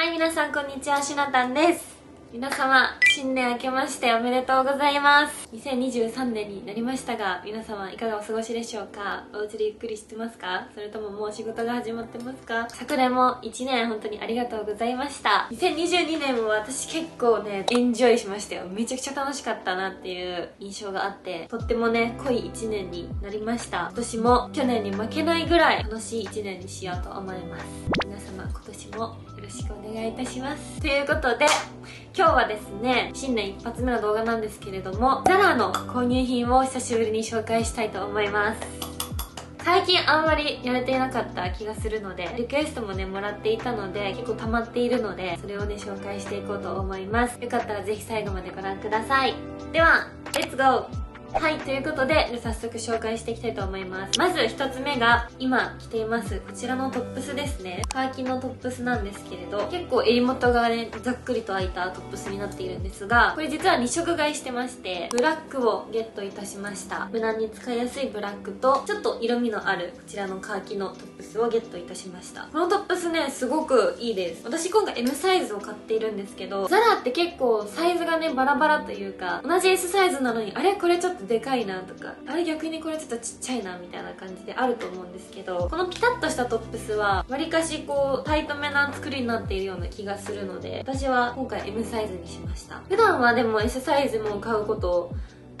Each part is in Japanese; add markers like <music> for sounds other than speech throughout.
はい、皆さんこんにちは、しなたんです。皆様、新年明けましておめでとうございます。2023年になりましたが、皆様いかがお過ごしでしょうか？お家でゆっくりしてますか？それとももう仕事が始まってますか？昨年も1年本当にありがとうございました。2022年も私結構ね、エンジョイしましたよ。めちゃくちゃ楽しかったなっていう印象があって、とってもね、濃い1年になりました。今年も去年に負けないぐらい楽しい1年にしようと思います。皆様今年もよろしくお願いいたします。ということで、今日はですね、新年一発目の動画なんですけれども、ザラの購入品を久しぶりに紹介したいと思います。最近あんまりやれていなかった気がするので、リクエストもね、もらっていたので、結構溜まっているので、それをね、紹介していこうと思います。よかったらぜひ最後までご覧ください。では、レッツゴーはい、ということで、早速紹介していきたいと思います。まず一つ目が、今着ています、こちらのトップスですね。カーキのトップスなんですけれど、結構襟元がね、ざっくりと開いたトップスになっているんですが、これ実は2色買いしてまして、ブラックをゲットいたしました。無難に使いやすいブラックと、ちょっと色味のある、こちらのカーキのトップスをゲットいたしました。このトップスね、すごくいいです。私今回 M サイズを買っているんですけど、ザラって結構サイズがね、バラバラというか、同じ S サイズなのに、あれ？これちょっとでかいなとか、あれ逆にこれちょっとちっちゃいなみたいな感じであると思うんですけど、このピタッとしたトップスは、わりかしこう、タイトめな作りになっているような気がするので、私は今回 M サイズにしました。普段はでも S サイズも買うこと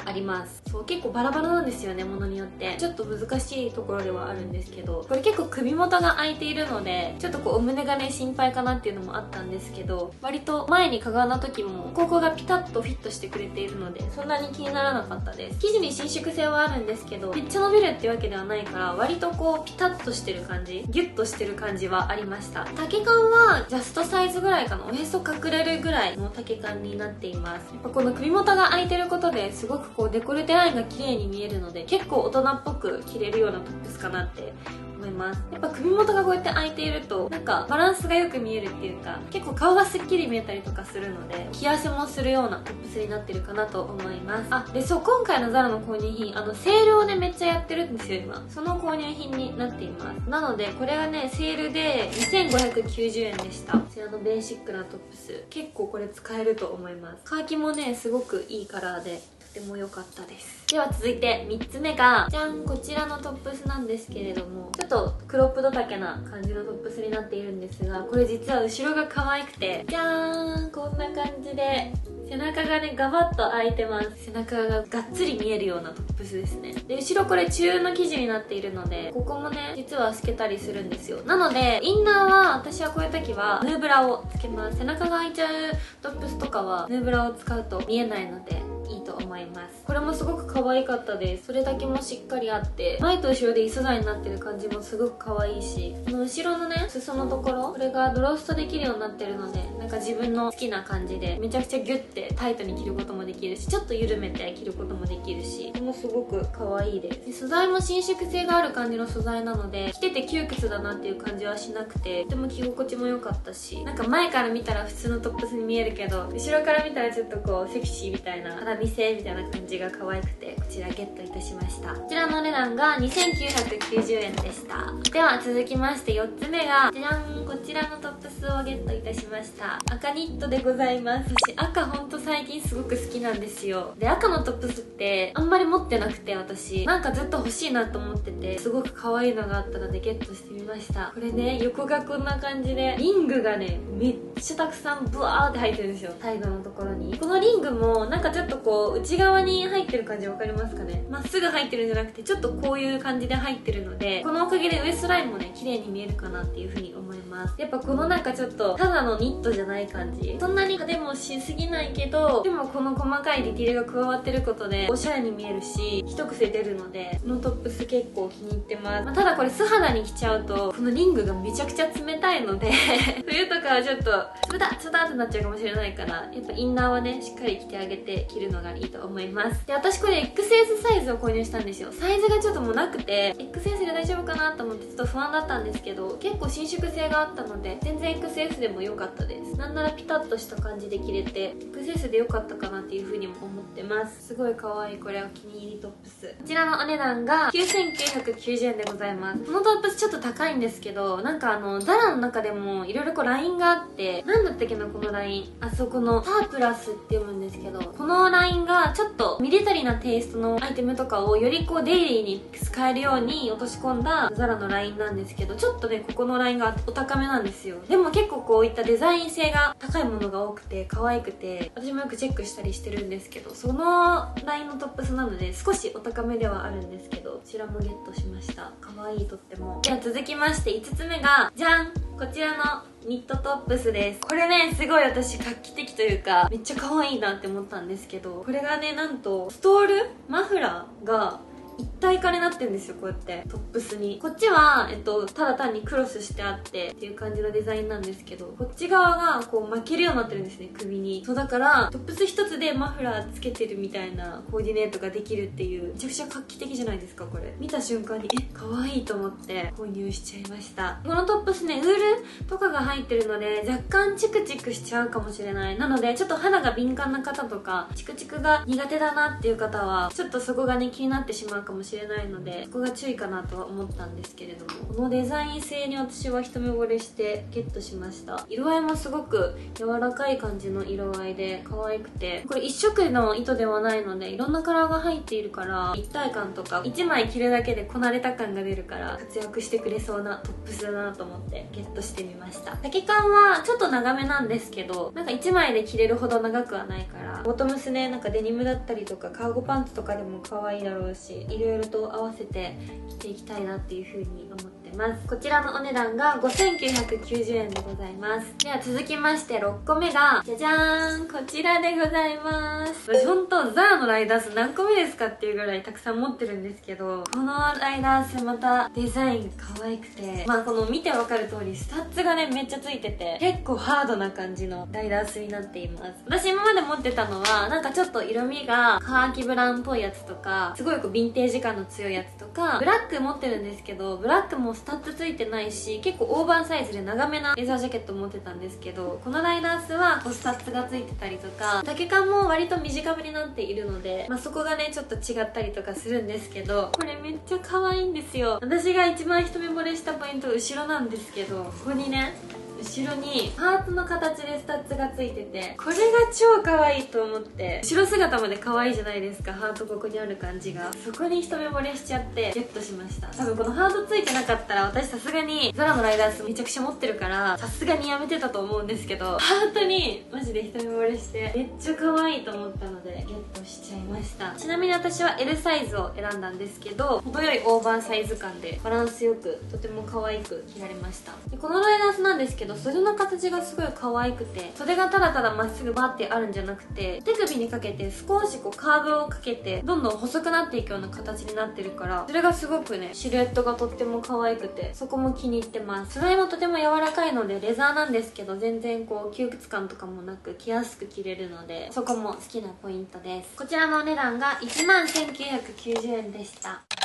あります。そう結構バラバラなんですよねものによって。ちょっと難しいところではあるんですけど。これ結構首元が開いているのでちょっとこうお胸がね心配かなっていうのもあったんですけど。割と前にかがんだ時もここがピタッとフィットしてくれているのでそんなに気にならなかったです。生地に伸縮性はあるんですけどめっちゃ伸びるってわけではないから割とこうピタッとしてる感じギュッとしてる感じはありました。丈感はジャストサイズぐらいかな。おへそ隠れるぐらいの丈感になっています。やっぱこの首元が開いてることですごくこうデコルテラインが綺麗に見えるので結構大人っぽく着れるようなトップスかなって思います。やっぱ首元がこうやって開いているとなんかバランスがよく見えるっていうか結構顔がすっきり見えたりとかするので着痩せもするようなトップスになってるかなと思います。あでそう今回のザラの購入品あのセールをねめっちゃやってるんですよ今。その購入品になっています。なのでこれはねセールで2590円でした。こちらのベーシックなトップス。結構これ使えると思います。カーキもねすごくいいカラーで。ても良かったです。では続いて3つ目がじゃんこちらのトップスなんですけれどもちょっとクロップド丈な感じのトップスになっているんですがこれ実は後ろが可愛くてじゃーんこんな感じで背中がねガバッと開いてます。背中ががっつり見えるようなトップスですね。で後ろこれ中の生地になっているのでここもね実は透けたりするんですよ。なのでインナーは私はこういう時はヌーブラをつけます。背中が開いちゃうトップスとかはヌーブラを使うと見えないのでいいと思います。これもすごく可愛かったですそれだけもしっかりあって前と後ろで異素材になってる感じもすごく可愛いしこの後ろのね裾のところこれがドロストできるようになってるのでなんか自分の好きな感じでめちゃくちゃギュッてタイトに着ることもできるしちょっと緩めて着ることもできるしこれもすごく可愛いです。で素材も伸縮性がある感じの素材なので着てて窮屈だなっていう感じはしなくてとても着心地も良かったしなんか前から見たら普通のトップスに見えるけど後ろから見たらちょっとこうセクシーみたいな肌店みたいな感じが可愛くてこちらゲットいたしました。こちらのお値段が2990円でした。では続きまして4つ目がじゃんこちらのトップスをゲットいたしました。赤ニットでございます。私赤ほんと最近すごく好きなんですよ。で赤のトップスってあんまり持ってなくて私。なんかずっと欲しいなと思っててすごく可愛いのがあったのでゲットしてみました。これね横がこんな感じでリングがねめっちゃたくさんブワーって入ってるんですよ。サイドのところに。このリングもなんかちょっとこう内側に入ってる感じわかりますかね。まっすぐ入ってるんじゃなくてちょっとこういう感じで入ってるのでこのおかげでウエストラインもね綺麗に見えるかなっていう風に思います。やっぱこのなんかちょっとただのニットじゃない感じ。そんなに派手もしすぎないけどでもこの細かいディティールが加わってることでおしゃれに見えるし一癖出るのでこのトップス結構気に入ってます、まあただこれ素肌に着ちゃうとこのリングがめちゃくちゃ冷たいので <laughs> 冬とかはちょっとつぶたつぶたってなっちゃうかもしれないからやっぱインナーはねしっかり着てあげて着るのがいいと思います。で私これ XS サイズを購入したんですよ。サイズがちょっともうなくて XS で大丈夫かなと思ってっと不安だったんですけど結構伸縮性があったので全然 XS でも良かったです。なんならピタッとした感じで着れて XS で良かったかなっていう風にも思ってます。すごい可愛いこれお気に入りトップス。こちらのお値段が9990円でございます。このトップスちょっと高いんですけどなんかあの ZARA の中でもいろいろこうラインがあってて何だったっけなこのライン。あそこのパープラスって読むんですけどこのラインがちょっとミリタリーなテイストのアイテムとかをよりこうデイリーに使えるように落とし込んだ ZARA のラインインなんですけどちょっとねここのラインがお高めなんですよ。でも結構こういったデザイン性が高いものが多くて可愛くて私もよくチェックしたりしてるんですけどそのラインのトップスなので少しお高めではあるんですけどこちらもゲットしました。可愛いとっても。では続きまして5つ目がじゃん。こちらのニットトップスです。これねすごい私画期的というかめっちゃ可愛いなって思ったんですけどこれがねなんとストール？マフラーが一体化になってるんですよこうやって。トップスに。こっちは、えっと、ただ単にクロスしてあってっていう感じのデザインなんですけどこっち側がこう巻けるようになってるんですね首に。そうだからトップス一つでマフラーつけてるみたいなコーディネートができるっていうめちゃくちゃ画期的じゃないですかこれ。見た瞬間にえ可愛いと思って購入しちゃいました。このトップスねウールとかが入ってるので若干チクチクしちゃうかもしれない。なのでちょっと肌が敏感な方とかチクチクが苦手だなっていう方はちょっとそこがね気になってしまうかもしれない。のでそこが注意かなとは思ったんですけれどもこのデザイン性に私は一目惚れしてゲットしました。色合いもすごく柔らかい感じの色合いで可愛くてこれ一色の糸ではないのでいろんなカラーが入っているから一体感とか1枚着るだけでこなれた感が出るから活躍してくれそうなトップスだなと思ってゲットしてみました。丈感はちょっと長めなんですけどなんか1枚で着れるほど長くはないからボトムスねなんかデニムだったりとかカーゴパンツとかでも可愛いだろうしいろいろと合わせて着ていきたいなっていうふうに思ってます。こちらのお値段が5990円でございます。では続きまして6個目がじゃじゃーん。こちらでございます。私本当 ZARA のライダース何個目ですかっていうぐらいたくさん持ってるんですけどこのライダースまたデザイン可愛くてまあこの見てわかる通りスタッズがねめっちゃついてて結構ハードな感じのライダースになっています。私今まで持ってたのはなんかちょっと色味がカーキブラウンっぽいやつとかすごいこうヴィンテージ感の強いやつとかブラック持ってるんですけどブラックもスタッズついてないし結構オーバーサイズで長めなレザージャケット持ってたんですけどこのライダースはこうスタッズがついてたりとか丈感も割と短めになっているので、まあ、そこがねちょっと違ったりとかするんですけどこれめっちゃ可愛いんですよ。私が一番一目惚れしたポイント後ろなんですけどここにね後ろにハートの形でスタッズがついててこれが超可愛いと思って後ろ姿まで可愛いじゃないですかハートここにある感じが。そこに一目惚れしちゃってゲットしました。多分このハートついてなかったら私さすがに ZARA のライダースめちゃくちゃ持ってるからさすがにやめてたと思うんですけどハートにマジで一目惚れしてめっちゃ可愛いと思ったのでゲットしちゃいました。ちなみに私は L サイズを選んだんですけど程よいオーバーサイズ感でバランスよくとても可愛く着られました。でこのライダースなんですけど袖の形がすごい可愛くて袖がただただまっすぐバーってあるんじゃなくて手首にかけて少しこうカーブをかけてどんどん細くなっていくような形になってるからそれがすごくねシルエットがとっても可愛くてそこも気に入ってます。素材もとても柔らかいのでレザーなんですけど全然こう窮屈感とかもなく着やすく着れるのでそこも好きなポイントです。こちらのお値段が1万1990円でした。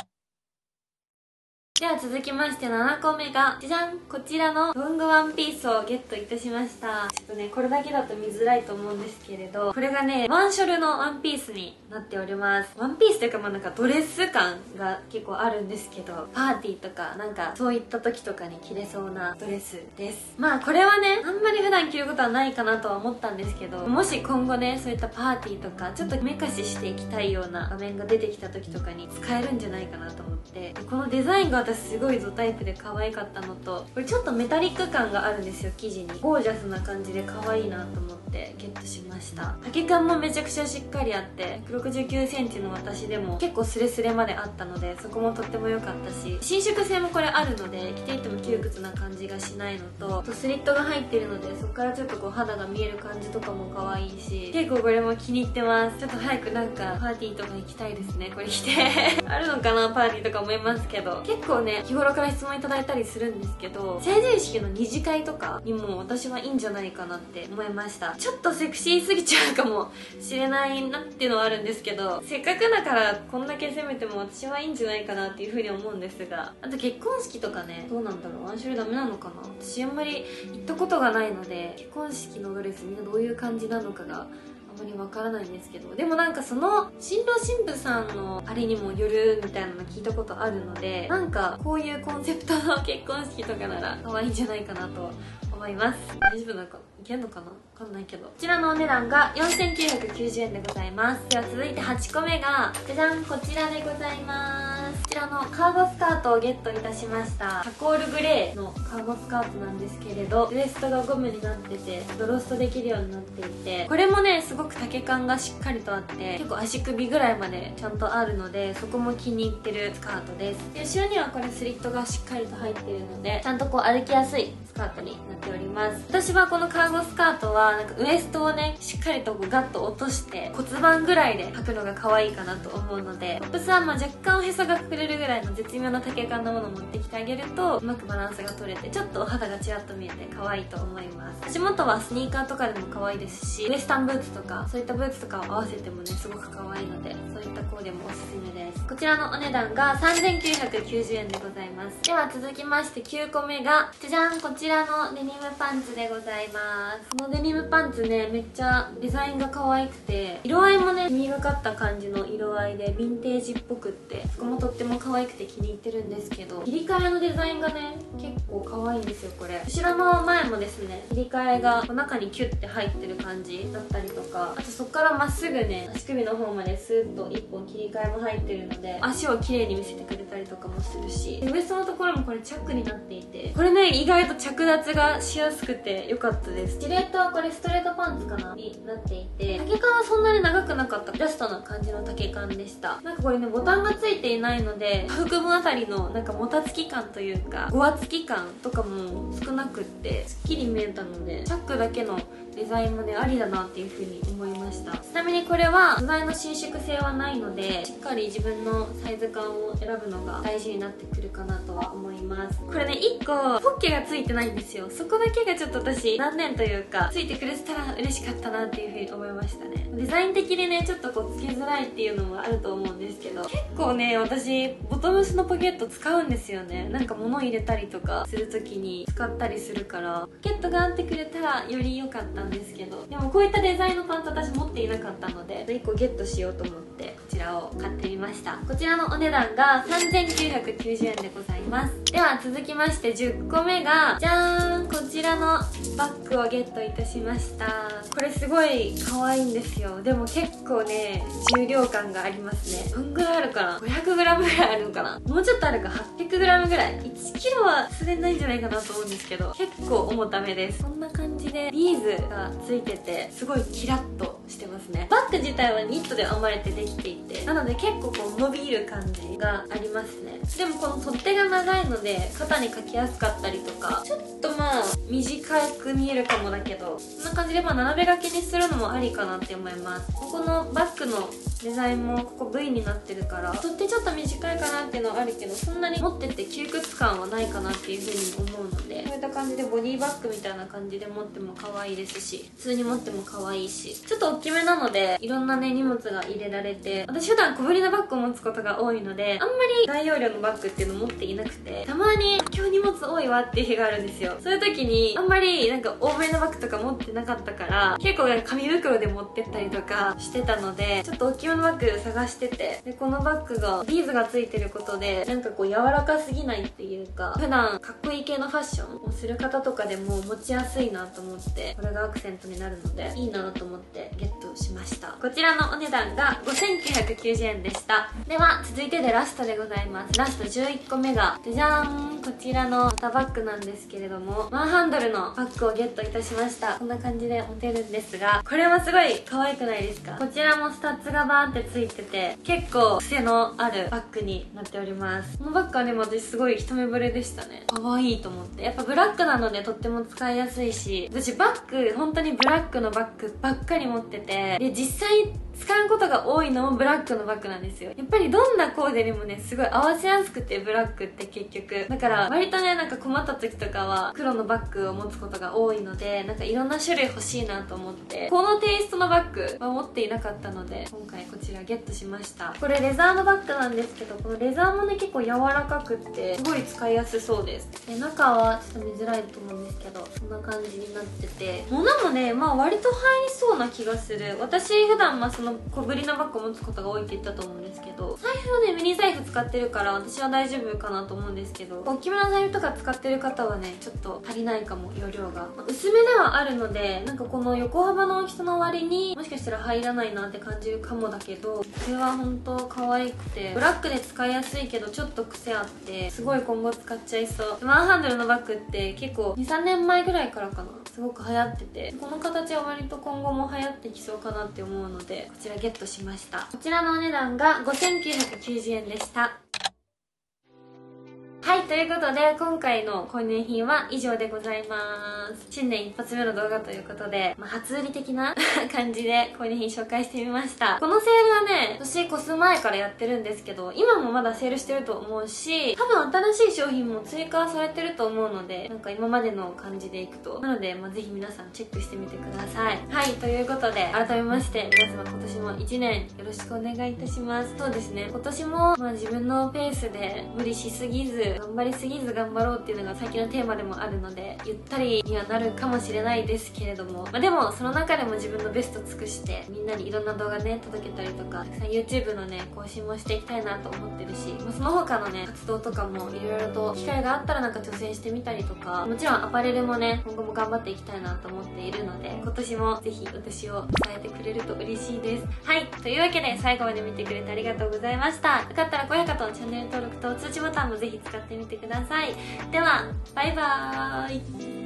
では続きまして7個目が、じゃじゃんこちらのロングワンピースをゲットいたしました。ちょっとね、これだけだと見づらいと思うんですけれど、これがね、ワンショルのワンピースになっております。ワンピースというかまあなんかドレス感が結構あるんですけど、パーティーとかなんかそういった時とかに着れそうなドレスです。まあこれはね、あんまり普段着ることはないかなとは思ったんですけど、もし今後ね、そういったパーティーとか、ちょっと目かししていきたいような画面が出てきた時とかに使えるんじゃないかなと思って、このデザインが私すごいゾタイプで可愛かったのとこれちょっとメタリック感があるんですよ生地に。ゴージャスな感じで可愛いなと思ってゲットしました。丈感もめちゃくちゃしっかりあって1 6 9センチの私でも結構スレスレまであったのでそこもとっても良かったし伸縮性もこれあるので着ていても窮屈な感じがしないのとスリットが入ってるのでそこからちょっとこう肌が見える感じとかも可愛いし結構これも気に入ってます。ちょっと早くなんかパーティーとか行きたいですねこれ着て。<laughs> あるのかなパーティーとか思いますけど結構ね日頃から質問いただいたりするんですけど成人式の二次会とかにも私はいいんじゃないかなって思いました。ちょっとセクシーすぎちゃうかもしれないなっていうのはあるんですけどせっかくだからこんだけ攻めても私はいいんじゃないかなっていうふうに思うんですがあと結婚式とかねどうなんだろう。ワンシュルダメなのかな。私あんまり行ったことがないので結婚式のドレスみんなどういう感じなのかがあまりわからないんですけどでもなんかその新郎新婦さんのあれにもよるみたいなの聞いたことあるのでなんかこういうコンセプトの結婚式とかなら可愛いんじゃないかなと思います。大丈夫なのかないけんのかな？わかんないけど。こちらのお値段が4990円でございます。では続いて8個目がじゃじゃんこちらでございます。らのカーゴスカートをゲットいたしました。タコールグレーのカーゴスカートなんですけれどウエストがゴムになっててドロストできるようになっていてこれもねすごく丈感がしっかりとあって結構足首ぐらいまでちゃんとあるのでそこも気に入ってるスカートです。で後ろにはこれスリットがしっかりと入ってるのでちゃんとこう歩きやすいカートになっております。私はこのカーゴスカートはなんかウエストをねしっかりとこうガッと落として骨盤ぐらいで履くのが可愛いかなと思うのでトップスはまあ若干おへそが隠れるぐらいの絶妙な丈感のものを持ってきてあげるとうまくバランスが取れてちょっとお肌がちらっと見えて可愛いと思います。足元はスニーカーとかでも可愛いですしウエスタンブーツとかそういったブーツとかを合わせてもねすごく可愛いのでそういったコーデもおすすめです。こちらのお値段が3990円でございます。では続きまして9個目がじゃじゃんこちら。ちらのデニムパンツでございます。このデニムパンツねめっちゃデザインが可愛くて色合いもね見がかった感じの色合いでヴィンテージっぽくってそこもとっても可愛くて気に入ってるんですけど切り替えのデザインがね結構可愛いんですよこれ。後ろの前もですね切り替えが中にキュッて入ってる感じだったりとかあとそこからまっすぐね足首の方までスーッと1本切り替えも入ってるので足を綺麗に見せてくれたりとかもするしウエストのところもこれチャックになっていてこれね意外と着脱がしやすくて良かったです。シルエットはこれストレートパンツかな？になっていて丈感はそんなに長くなかったジャストな感じの丈感でした。なんかこれねボタンがついていないので下腹部あたりのなんかもたつき感というかごわつき感とかも少なくってすっきり見えたのでチャックだけのデザインもねありだなっていう風に思いました。ちなみにこれは素材の伸縮性はないのでしっかり自分のサイズ感を選ぶのが大事になってくるかなとは思います。これね1個ポッケがついてないんですよ。そこだけがちょっと私残念というかついてくれてたら嬉しかったなっていう風に思いましたね。デザイン的にねちょっとこうつけづらいっていうのもあると思うんですけど結構ね私ボトムスのポケット使うんですよね。なんか物入れたりとかする時に使ったりするからポケットがあってくれたらより良かったんですけど。でもこういったデザインのパンツ私持っていなかったので1個ゲットしようと思って。ちらを買ってみました。こちらのお値段が3990円でございます。では続きまして10個目がじゃーんこちらのバッグをゲットいたしました。これすごい可愛いんですよ。でも結構ね重量感がありますね。どんぐらいあるかな？500g ぐらいあるのかな？もうちょっとあるか？800g ぐらい？1kg はすでないんじゃないかなと思うんですけど結構重ためです。こんな感じでビーズがついててすごいキラッとしてますね。バッグ自体はニットで編まれてできていてなので結構こう伸びる感じがありますね。でもこの取っ手が長いので肩にかけやすかったりとかちょっとまあ短く見えるかもだけどこんな感じでまあ斜め掛けにするのもありかなって思います。ここのバッグのデザインもここ V になってるから取っ手ちょっと短いかなっていうのはあるけどそんなに持ってて窮屈感はないかなっていうふうに思うのでこういった感じでボディバッグみたいな感じで持っても可愛いですし普通に持っても可愛いしちょっと大きめなのでいろんなね荷物が入れられて私普段小ぶりなバッグを持つことが多いのであんまり大容量のバッグっていうの持っていなくてたまに今日荷物多いわっていう日があるんですよ。そういう時にあんまりなんか多めのバッグとか持ってなかったから結構紙袋で持ってったりとかしてたのでちょっと大きめのバッグ探しててでこのバッグがビーズがついてることでなんかこう柔らかすぎないっていうか普段かっこいい系のファッションをする方とかでも持ちやすいなと思ってこれがアクセントになるのでいいなと思ってゲットしました。こちらのお値段が5990円でした。では続いてでラストでございます。ラスト11個目がじゃじゃーんこちらのまたバッグなんですけれどもワンハンドルのバッグをゲットいたしました。こんな感じで持てるんですがこれはすごい可愛くないですか？こちらもスタッズがバーンってついてて結構癖のあるバッグになっております。このバッグはね私すごい一目惚れでしたね。可愛いと思って。やっぱブラックなのでとっても使いやすいし私バッグ本当にブラックのバッグばっかり持っててで実際使うことが多いのもブラックのバッグなんですよ。やっぱりどんなコーデにもねすごい合わせやすくてブラックって結局。だから割とねなんか困った時とかは黒のバッグを持つことが多いのでなんかいろんな種類欲しいなと思ってこのテイストのバッグは持っていなかったので今回こちらゲットしました。これレザーのバッグなんですけどこのレザーもね結構柔らかくってすごい使いやすそうです。で中はちょっと見づらいと思うんですけどこんな感じになってて。物もねまあ割と入りそうな気がする。私普段まあそのの小ぶりのバッグを持つことが多いって言ったと思うんですけど財布はねミニ財布使ってるから私は大丈夫かなと思うんですけど大きめの財布とか使ってる方はねちょっと足りないかも容量が。薄めではあるのでなんかこの横幅の大きさの割にもしかしたら入らないなって感じるかもだけどこれは本当可愛くてブラックで使いやすいけどちょっと癖あってすごい今後使っちゃいそう。ワンハンドルのバッグって結構23年前ぐらいからかなすごく流行っててこの形は割と今後も流行ってきそうかなって思うのでちらゲットしました。こちらのお値段が5990円でした、ということで、今回の購入品は以上でございます。新年一発目の動画ということで、まあ、初売り的な <laughs> 感じで購入品紹介してみました。このセールはね、年越す前からやってるんですけど、今もまだセールしてると思うし、多分新しい商品も追加されてると思うので、なんか今までの感じでいくと。なので、まあ、ぜひ皆さんチェックしてみてください。はい、ということで、改めまして、皆様今年も1年よろしくお願いいたします。そうですね、今年も、まあ、自分のペースで無理しすぎず、張りすぎず頑張ろうっていうのが最近のテーマでもあるのでゆったりにはなるかもしれないですけれども、まあ、でもその中でも自分のベスト尽くしてみんなにいろんな動画ね届けたりとかさ YouTube のね更新もしていきたいなと思ってるし、まあ、その他のね活動とかもいろいろと機会があったらなんか挑戦してみたりとかもちろんアパレルもね今後も頑張っていきたいなと思っているので今年もぜひ私を支えてくれると嬉しいです。はいというわけで最後まで見てくれてありがとうございました。よかったら高評価とチャンネル登録と通知ボタンもぜひ使ってみてください。ではバイバーイ。